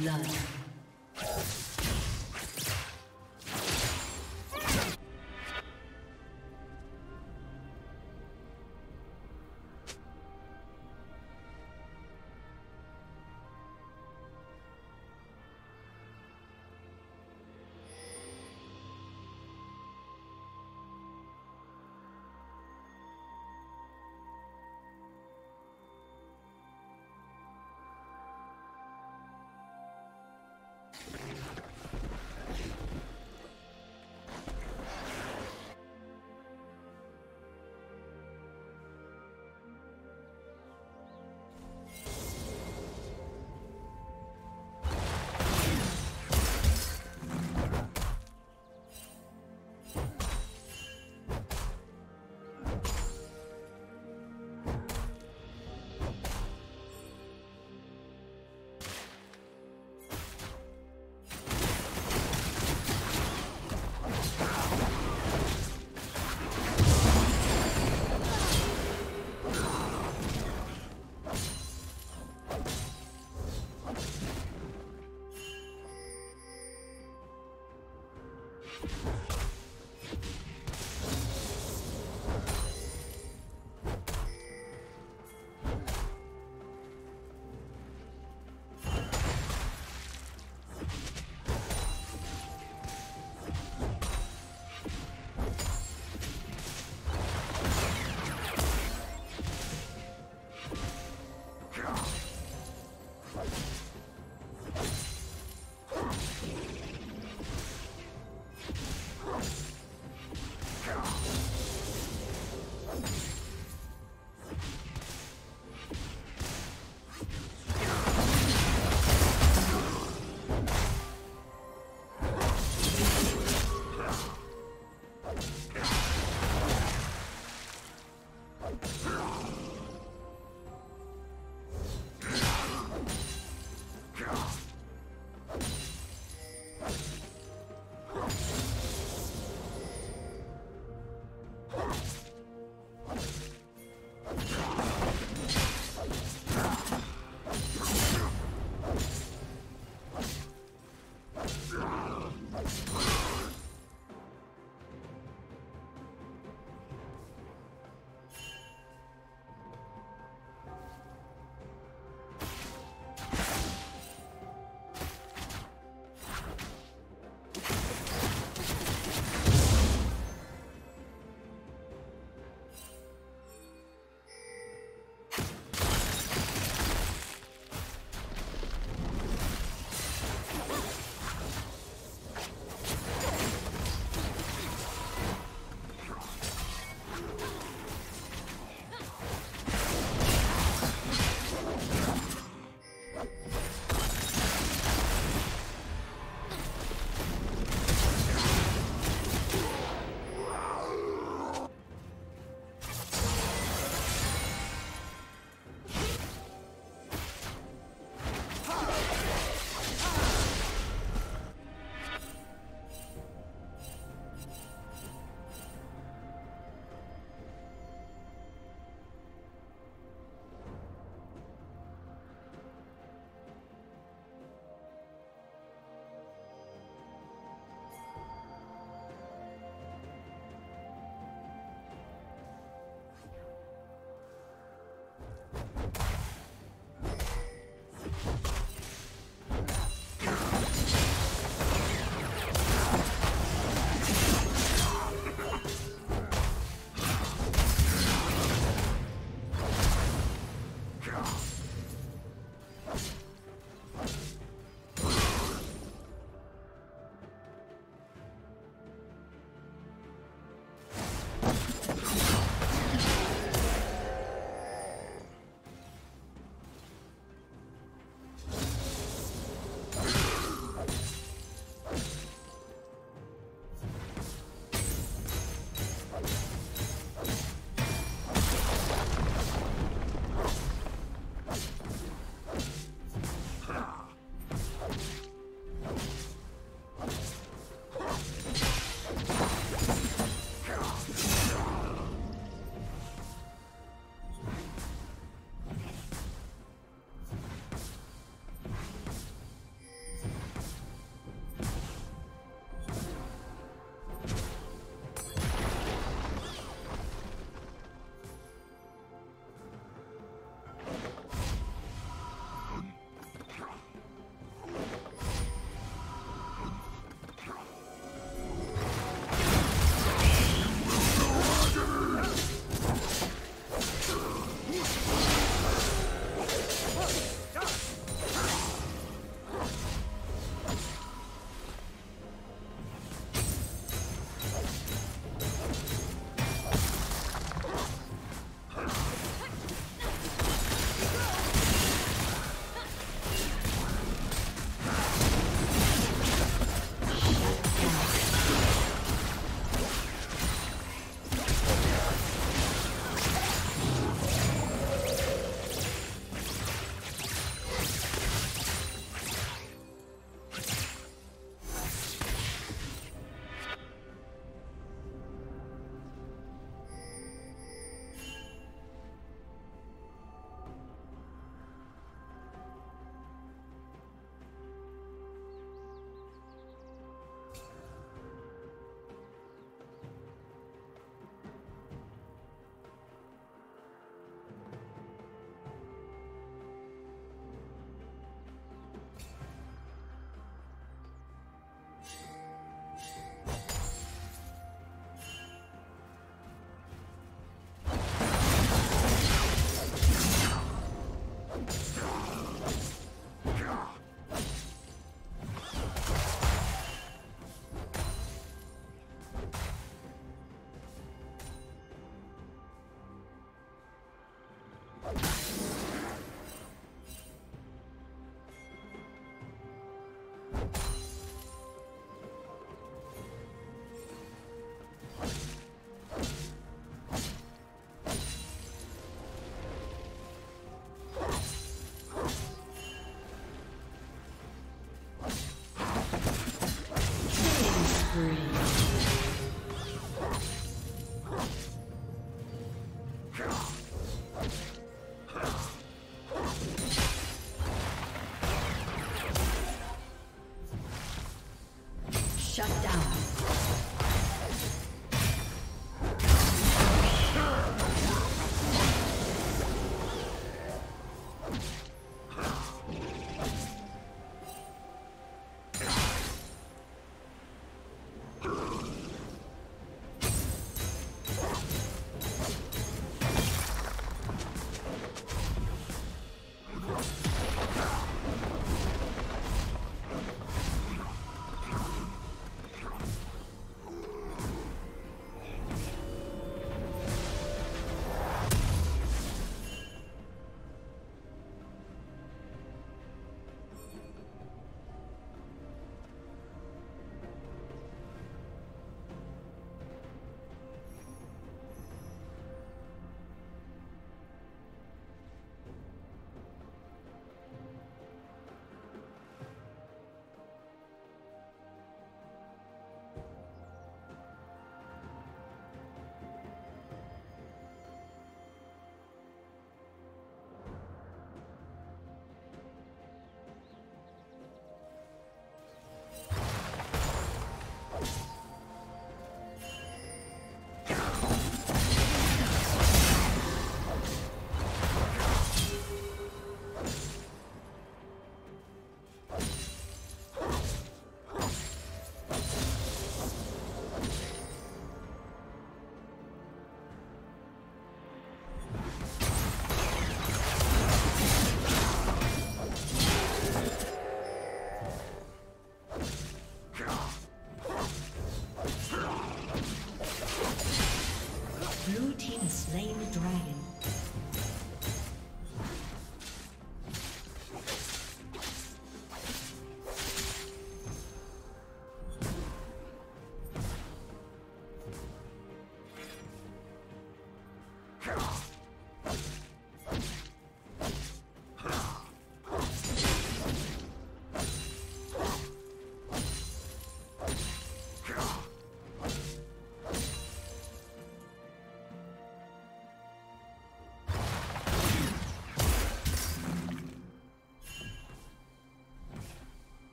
blood.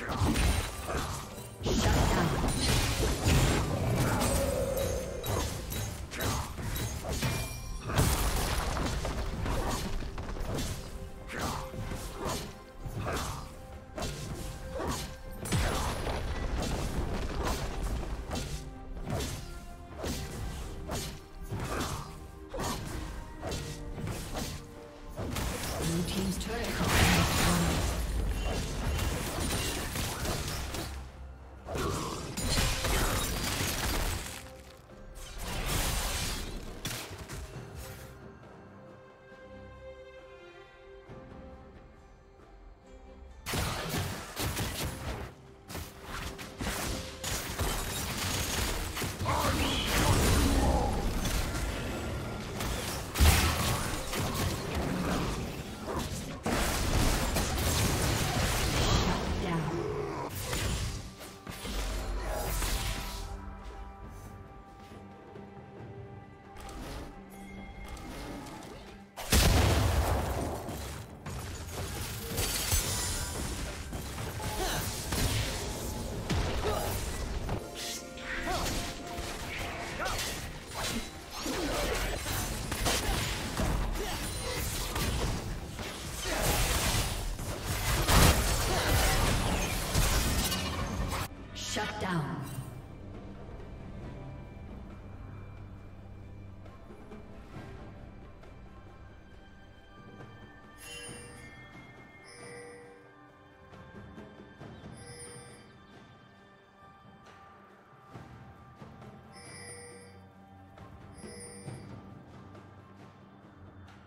Shut down.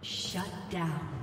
Shut down.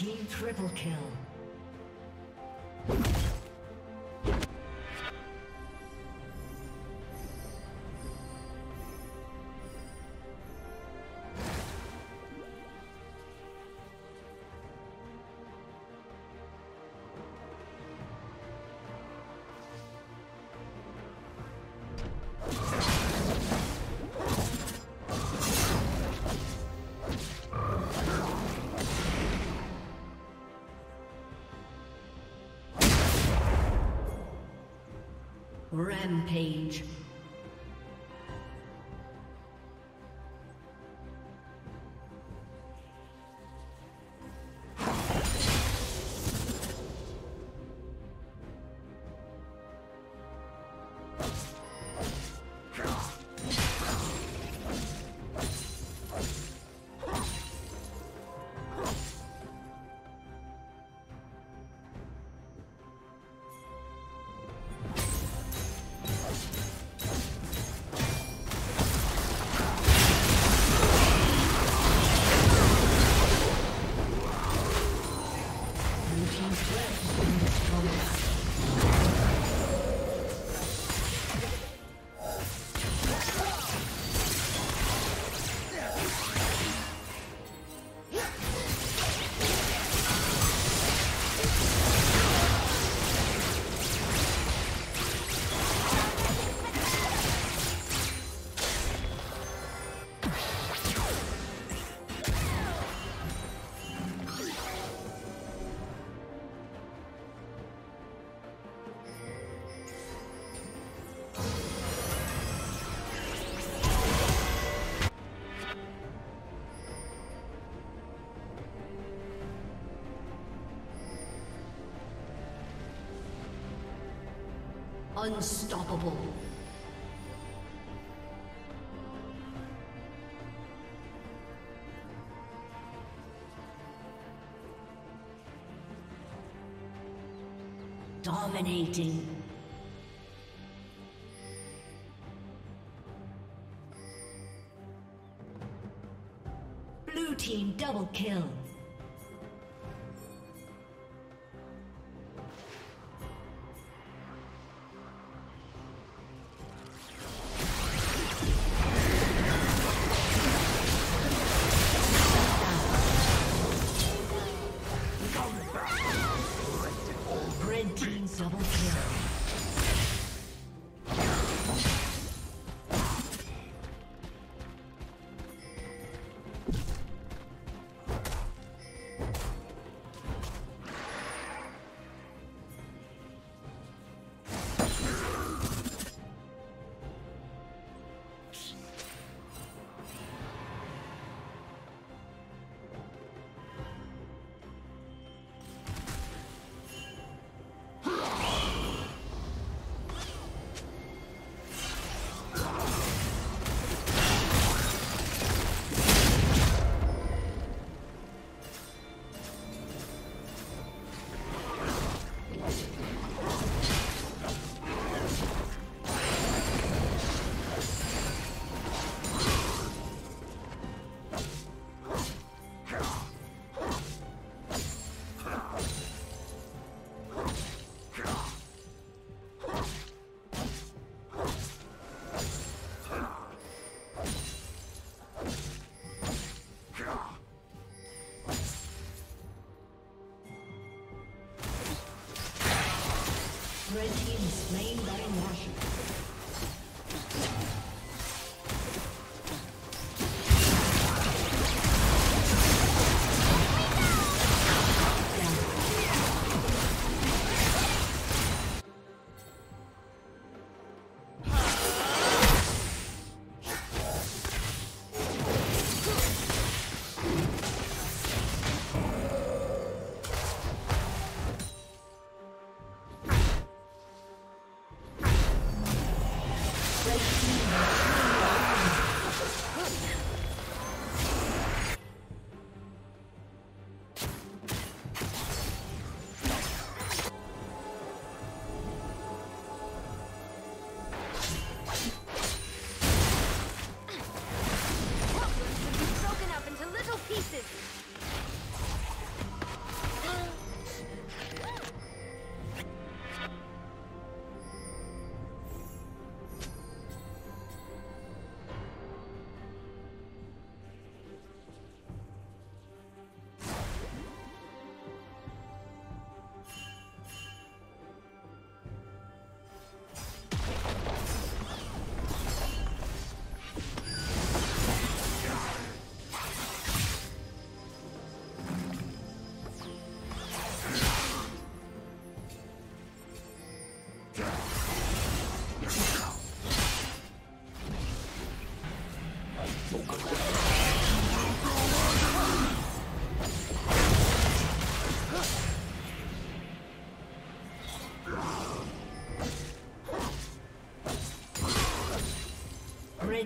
Triple kill. Rampage. Unstoppable. Dominating. Blue team double kill. Slain by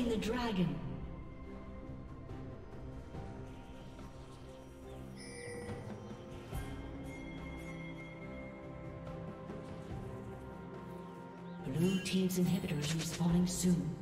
Slain the dragon. Blue Team's inhibitors respawning soon.